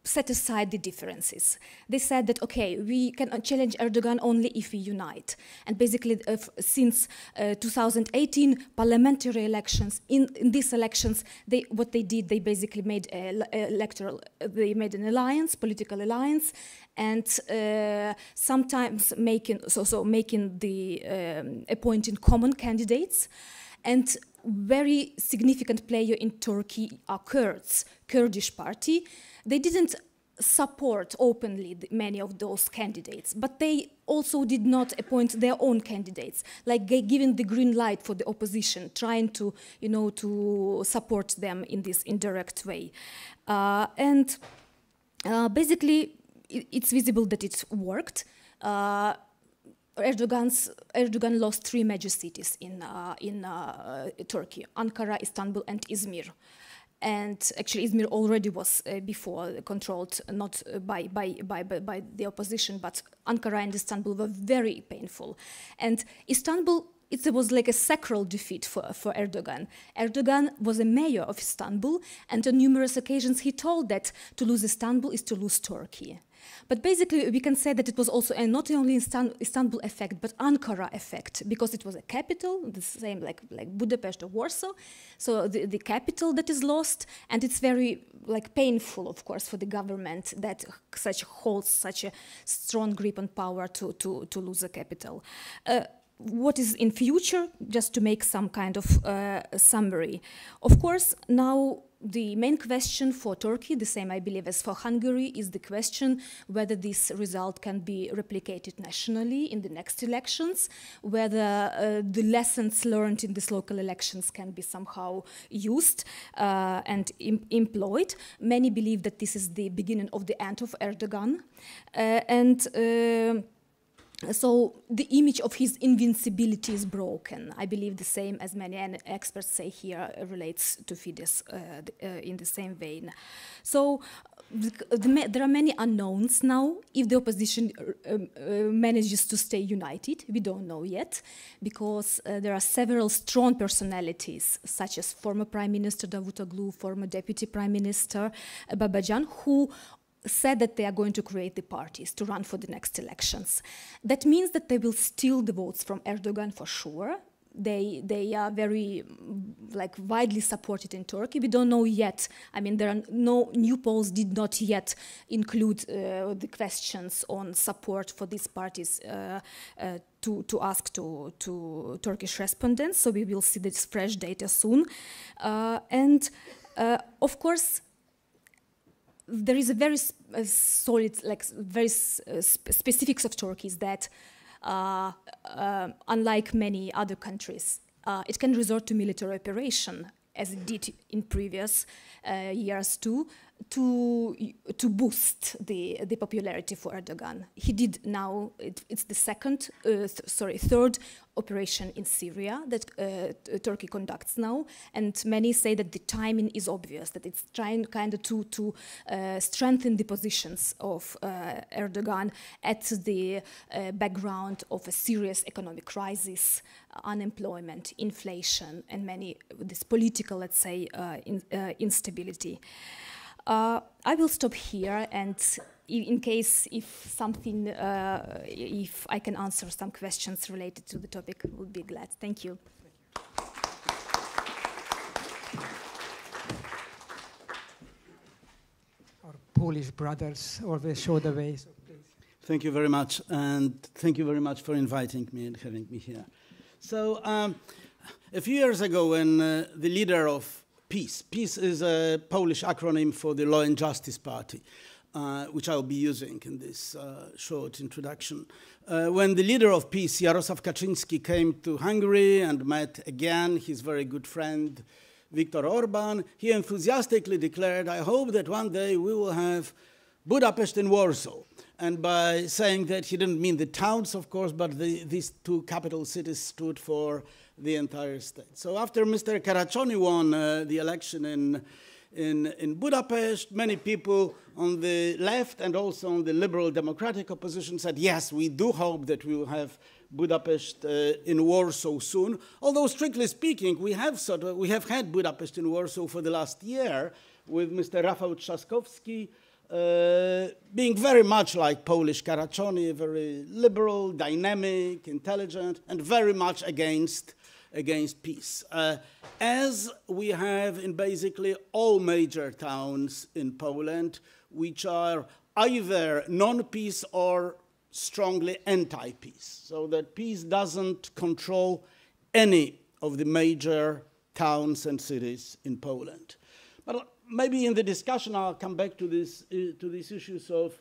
set aside the differences. They said that, okay, we can challenge Erdogan only if we unite. And basically, uh, since uh, 2018 parliamentary elections, in, in, these elections, they, what they did, they basically made a, a electoral, they made an alliance, political alliance, and uh, sometimes making, so, so making the, um, appointing common candidates. And very significant player in Turkey are Kurds, Kurdish party. They didn't support openly many of those candidates, but they also did not appoint their own candidates, like giving the green light for the opposition, trying to, you know, to support them in this indirect way. Uh, and uh, basically, it's visible that it worked. Uh, Erdogan's, Erdogan lost three major cities in, uh, in uh, Turkey, Ankara, Istanbul, and Izmir. And actually, Izmir already was uh, before controlled not by, by, by, by the opposition, but Ankara and Istanbul were very painful. And Istanbul it was like a sacral defeat for, for Erdogan. Erdogan was a mayor of Istanbul, and on numerous occasions he told that to lose Istanbul is to lose Turkey. But basically, we can say that it was also a not only Istanbul effect, but Ankara effect, because it was a capital, the same like, like Budapest or Warsaw. So the, the capital that is lost, and it's very like painful, of course, for the government that such holds such a strong grip on power to, to, to lose a capital. Uh, what is in future, just to make some kind of uh, summary. Of course, now the main question for Turkey, the same I believe as for Hungary, is the question whether this result can be replicated nationally in the next elections, whether uh, the lessons learned in these local elections can be somehow used uh, and employed. Many believe that this is the beginning of the end of Erdogan. Uh, and uh, so the image of his invincibility is broken. I believe the same as many experts say here relates to Fidesz uh, uh, in the same vein. So the, the, there are many unknowns now. If the opposition uh, um, uh, manages to stay united, we don't know yet, because uh, there are several strong personalities, such as former Prime Minister Davutoglu, former Deputy Prime Minister uh, Babacan, who said that they are going to create the parties to run for the next elections. That means that they will steal the votes from Erdogan for sure, they they are very mm, like widely supported in Turkey. We don't know yet. I mean, there are no new polls did not yet include uh, the questions on support for these parties uh, uh, to to ask to to Turkish respondents. So we will see this fresh data soon, uh, and uh, of course there is a very solid, like very uh, sp specifics of Turkey is that uh, uh, unlike many other countries, uh, it can resort to military operation as it did in previous years too, to to boost the the popularity for Erdogan. He did now. It, it's the second, uh, th sorry, third operation in Syria that uh, Turkey conducts now, and many say that the timing is obvious. That it's trying kind of to to uh, strengthen the positions of uh, Erdogan at the uh, background of a serious economic crisis, unemployment, inflation, and many this political, let's say, uh, in, instability. Uh, I will stop here and in case if something, uh, if I can answer some questions related to the topic, would be glad. Thank you. Our Polish brothers always show the way. So thank you very much, and thank you very much for inviting me and having me here. So, um, a few years ago, when uh, the leader of PiS. PiS is a Polish acronym for the Law and Justice Party, uh, which I'll be using in this uh, short introduction. Uh, when the leader of PiS, Jarosław Kaczynski, came to Hungary and met again his very good friend, Viktor Orban, he enthusiastically declared, I hope that one day we will have Budapest and Warsaw. And by saying that, he didn't mean the towns, of course, but the, these two capital cities stood for the entire state. So after Mr. Karácsony won uh, the election in, in, in Budapest, many people on the left and also on the liberal democratic opposition said, yes, we do hope that we will have Budapest uh, in Warsaw soon. Although strictly speaking, we have sort of, we have had Budapest in Warsaw for the last year with Mr. Rafał Trzaskowski, being very much like Polish Karácsony, very liberal, dynamic, intelligent, and very much against against PiS. Uh, as we have in basically all major towns in Poland, which are either non-PiS or strongly anti-PiS, so that PiS doesn't control any of the major towns and cities in Poland. But maybe in the discussion I'll come back to, this, uh, to these issues of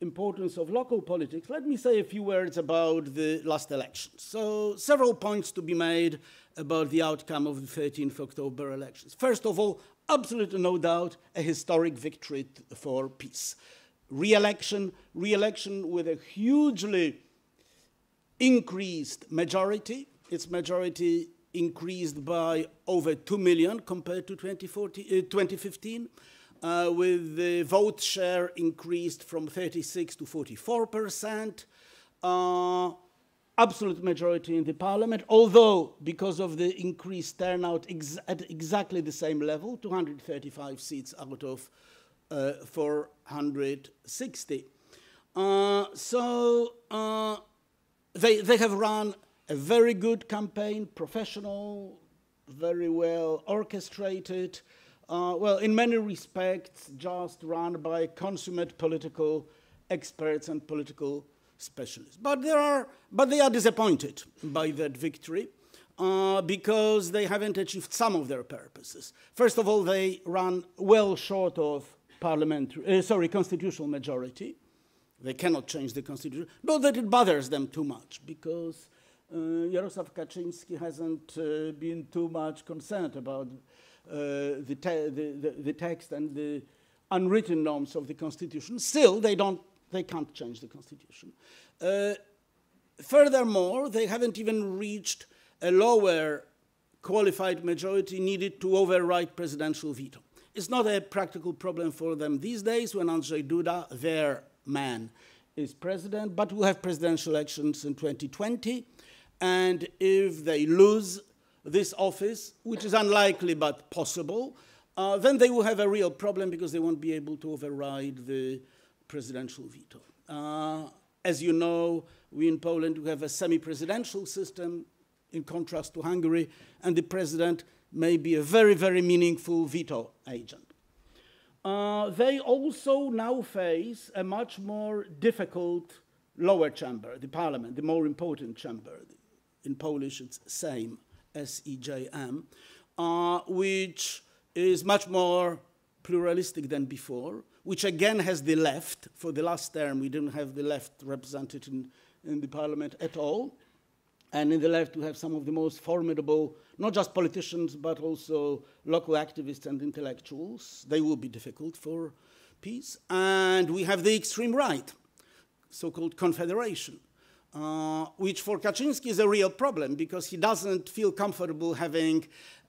importance of local politics, let me say a few words about the last election. So, several points to be made about the outcome of the 13th October elections. First of all, absolutely no doubt, a historic victory for PiS. Re-election, re-election with a hugely increased majority. Its majority increased by over 2 million compared to 2014, uh, 2015 uh, with the vote share increased from 36 to 44 percent. Uh, absolute majority in the parliament, although because of the increased turnout ex at exactly the same level, 235 seats out of uh, 460. Uh, so uh, they, they have run a very good campaign, professional, very well orchestrated, uh, well, in many respects, just run by consummate political experts and political specialists. But, there are, but they are disappointed by that victory uh, because they haven't achieved some of their purposes. First of all, they run well short of parliamentary, uh, sorry, constitutional majority. They cannot change the constitution, not that it bothers them too much because Jarosław Kaczynski hasn't uh, been too much concerned about uh, the, the, the, the, text and the unwritten norms of the Constitution. Still, they, don't, they can't change the Constitution. Uh, furthermore, they haven't even reached a lower qualified majority needed to override presidential veto. It's not a practical problem for them these days when Andrzej Duda, their man, is president, but we'll have presidential elections in 2020. And if they lose this office, which is unlikely but possible, uh, then they will have a real problem because they won't be able to override the presidential veto. Uh, as you know, we in Poland have a semi-presidential system. in contrast to Hungary, and the president may be a very, very meaningful veto agent. Uh, they also now face a much more difficult lower chamber, the parliament, the more important chamber. In Polish, it's Sejm, S-E-J-M, uh, which is much more pluralistic than before, which again has the left. For the last term, we didn't have the left represented in, in the parliament at all. And in the left, we have some of the most formidable, not just politicians, but also local activists and intellectuals. They will be difficult for PiS. And we have the extreme right, so called confederation, uh, which for Kaczynski is a real problem because he doesn't feel comfortable having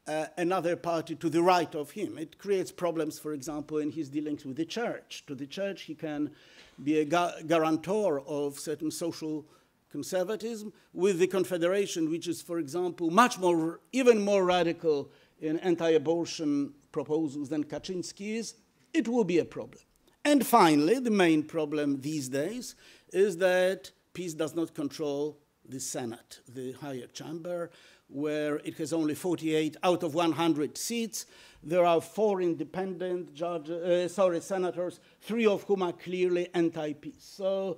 uh, another party to the right of him. It creates problems, for example, in his dealings with the church. To the church, he can be a guarantor of certain social conservatism, with the Confederation, which is, for example, much more, even more radical in anti-abortion proposals than Kaczynski is, it will be a problem. And finally, the main problem these days is that PiS does not control the Senate, the higher chamber, where it has only 48 out of 100 seats. There are four independent uh, sorry, senators, three of whom are clearly anti-PiS. So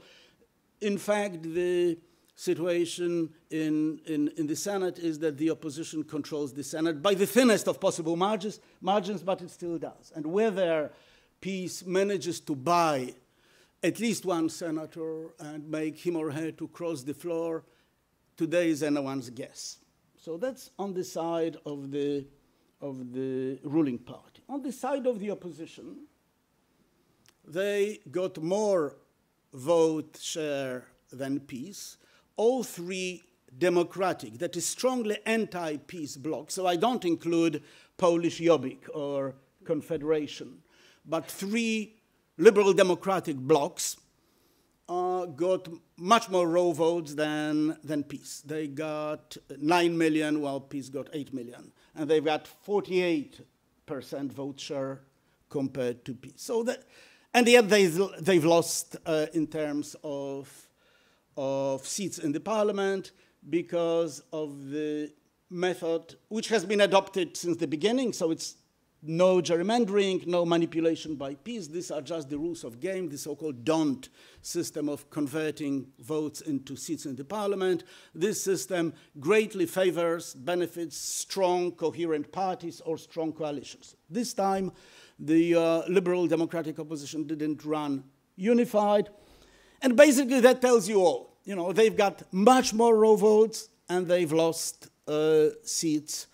in fact, the situation in, in, in, the Senate is that the opposition controls the Senate by the thinnest of possible margins, margins, but it still does. And whether PiS manages to buy at least one senator and make him or her to cross the floor, today is anyone's guess. So that's on the side of the, of the ruling party. On the side of the opposition, they got more vote share than PiS. All three democratic, that is strongly anti-PiS bloc, so I don't include Polish Jobbik or Confederation, but three liberal democratic blocs uh, got much more raw votes than, than PiS. They got 9 million, while PiS got 8 million. And they've got 48% vote share compared to PiS. So that, and yet they've, they've lost uh, in terms of, of seats in the parliament because of the method which has been adopted since the beginning. So it's no gerrymandering, no manipulation by PiS. These are just the rules of game, the so-called D'Hondt system of converting votes into seats in the parliament. This system greatly favors, benefits strong, coherent parties or strong coalitions. This time, the uh, liberal democratic opposition didn't run unified. And basically that tells you all. You know, they've got much more raw votes and they've lost uh, seats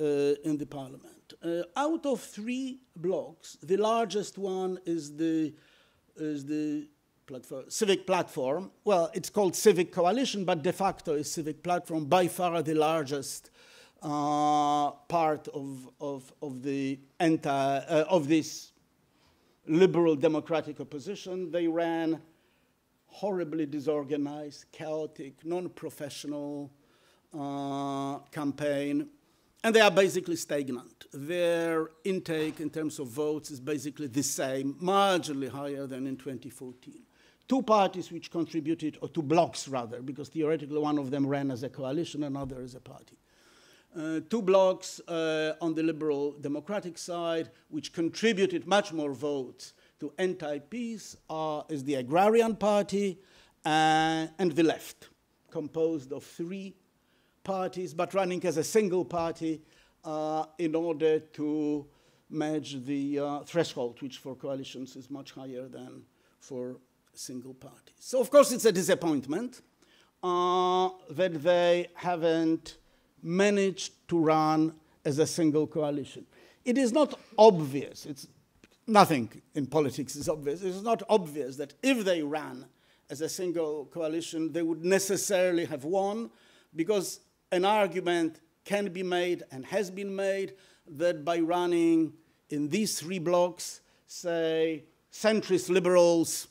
uh, in the parliament. Uh, out of three blocks, the largest one is the, is the platform, civic platform. Well, it's called civic coalition, but de facto is civic platform, by far the largest uh, part of, of, of the anti, uh, of this liberal democratic opposition. They ran horribly disorganized, chaotic, non-professional uh, campaign, and they are basically stagnant. Their intake in terms of votes is basically the same, marginally higher than in 2014 two parties which contributed, or two blocks rather, because theoretically one of them ran as a coalition, another as a party. Uh, two blocks uh, on the liberal democratic side, which contributed much more votes to anti-PiS, uh, is the Agrarian Party uh, and the left, composed of three parties, but running as a single party uh, in order to match the uh, threshold, which for coalitions is much higher than for single parties. So, of course, it's a disappointment that they haven't managed to run as a single coalition. It is not obvious, it's nothing in politics is obvious. It's not obvious that if they ran as a single coalition, they would necessarily have won, because an argument can be made and has been made that by running in these three blocks, say, centrist liberals,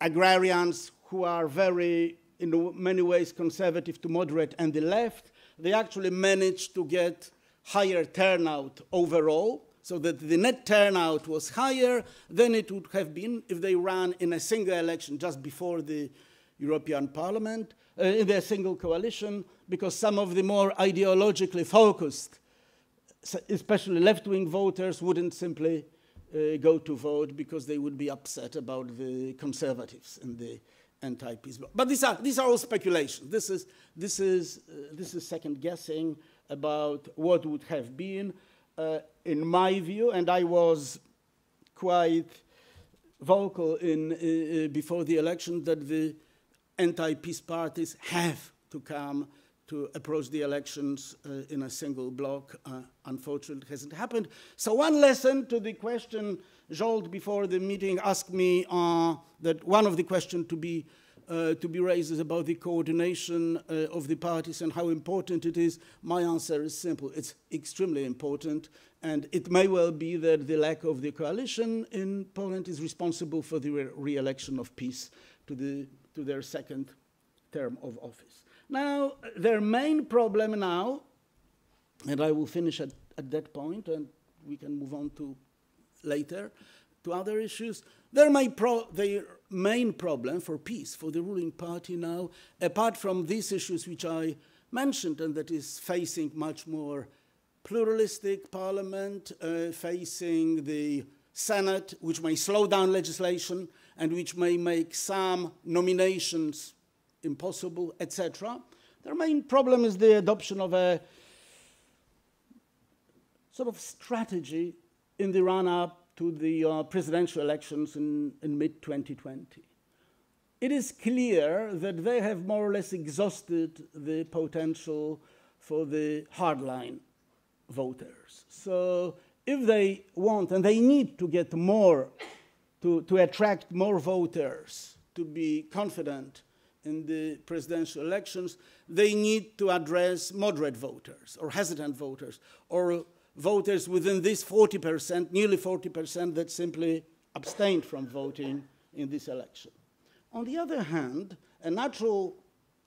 agrarians who are very, in many ways, conservative to moderate, and the left, they actually managed to get higher turnout overall, so that the net turnout was higher than it would have been if they ran in a single election just before the European Parliament, uh, in their single coalition, because some of the more ideologically focused, especially left-wing voters, wouldn't simply uh, go to vote because they would be upset about the conservatives and the anti-PiS bloc. But these are, these are all speculations. This is, this is, uh, this is second guessing about what would have been. Uh, in my view, and I was quite vocal in, uh, uh before the election, that the anti-PiS parties have to come to approach the elections uh, in a single block. Uh, unfortunately, it hasn't happened. So one lesson to the question Zsolt before the meeting asked me uh, that one of the questions to be uh, to be raised is about the coordination uh, of the parties and how important it is. My answer is simple. It's extremely important. And it may well be that the lack of the coalition in Poland is responsible for the re-election of PiS to, the, to their second term of office. Now, their main problem now, and I will finish at, at that point, and we can move on to later, to other issues. Their main, pro their main problem for PiS, for the ruling party now, apart from these issues which I mentioned, and that is facing much more pluralistic parliament, uh, facing the Senate, which may slow down legislation and which may make some nominations impossible, etc. Their main problem is the adoption of a sort of strategy in the run up to the uh, presidential elections in, in mid 2020. It is clear that they have more or less exhausted the potential for the hardline voters. So if they want and they need to get more, to, to attract more voters, to be confident in the presidential elections, they need to address moderate voters or hesitant voters or voters within this 40%, nearly 40%, that simply abstained from voting in this election. On the other hand, a natural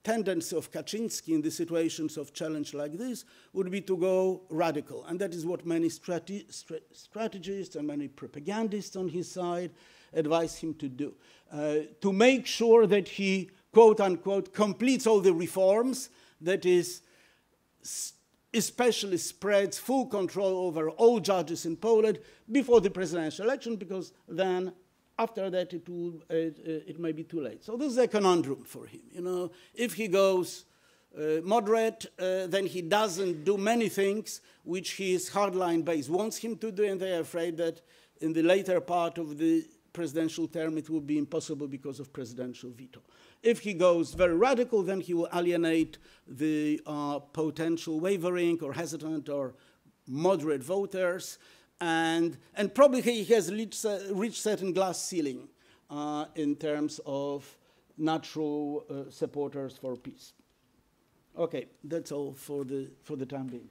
tendency of Kaczynski in the situations of challenge like this would be to go radical. And that is what many strate strategists and many propagandists on his side advise him to do. Uh, to make sure that he quote unquote, completes all the reforms, that is, especially spreads full control over all judges in Poland before the presidential election, because then after that it, will, it, it may be too late. So this is a conundrum for him. You know, if he goes uh, moderate, uh, then he doesn't do many things which his hardline base wants him to do, and they are afraid that in the later part of the presidential term it will be impossible because of presidential veto. If he goes very radical, then he will alienate the uh, potential wavering or hesitant or moderate voters. And, and probably he has reached, uh, reached certain glass ceiling uh, in terms of natural uh, supporters for PiS. Okay, that's all for the, for the time being.